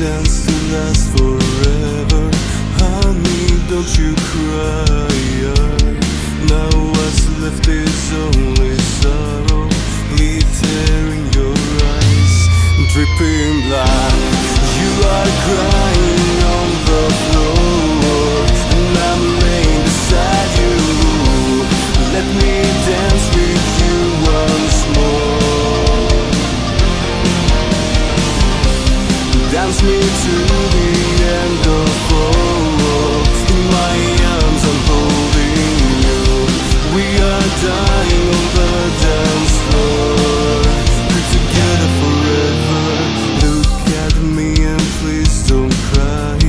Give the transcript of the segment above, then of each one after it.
dance to last forever. Honey, don't you cry Dance me to the end of all. In my arms, I'm holding you. We are dying on the dance floor. We're together forever. Look at me and please don't cry.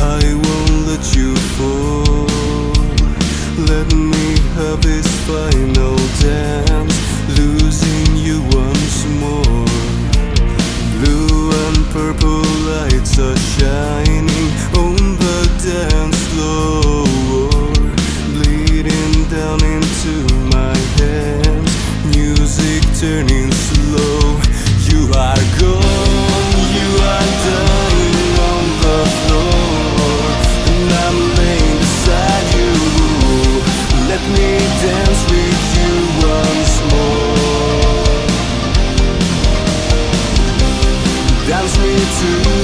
I won't let you fall. Let me have this final dance, down into my hands. Music turning slow. You are gone, you are dying on the floor. And I'm laying beside you. Let me dance with you once more. Dance me to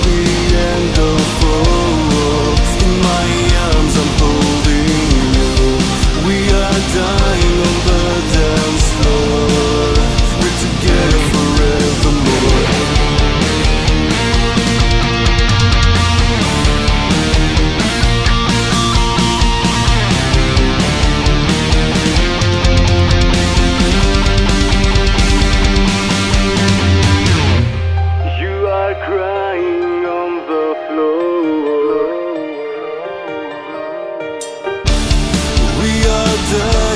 The.